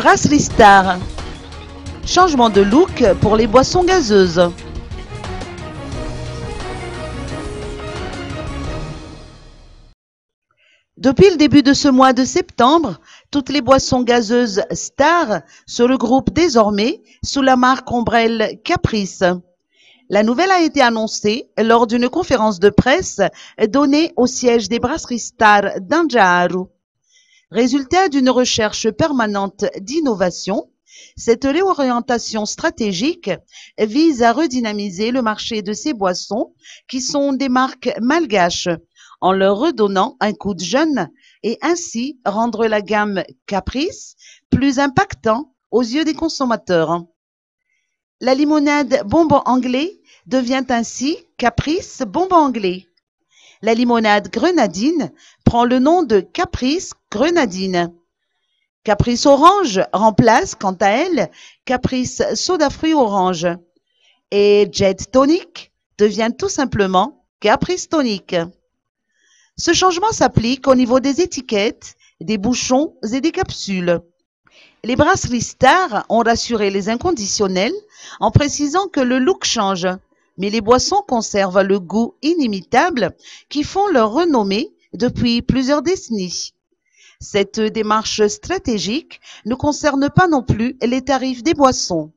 Brasserie Star. Changement de look pour les boissons gazeuses. Depuis le début de ce mois de septembre, toutes les boissons gazeuses Star se regroupent désormais sous la marque ombrelle Caprice. La nouvelle a été annoncée lors d'une conférence de presse donnée au siège des brasseries Star d'Anjaharu. Résultat d'une recherche permanente d'innovation, cette réorientation stratégique vise à redynamiser le marché de ces boissons qui sont des marques malgaches en leur redonnant un coup de jeune et ainsi rendre la gamme Caprice plus impactant aux yeux des consommateurs. La limonade bonbon anglais devient ainsi Caprice bonbon anglais. La limonade grenadine prend le nom de Caprice grenadine. Caprice orange remplace quant à elle Caprice soda fruit orange. Et Jet Tonic devient tout simplement Caprice Tonic. Ce changement s'applique au niveau des étiquettes, des bouchons et des capsules. Les brasseries Star ont rassuré les inconditionnels en précisant que le look change, mais les boissons conservent le goût inimitable qui font leur renommée depuis plusieurs décennies. Cette démarche stratégique ne concerne pas non plus les tarifs des boissons.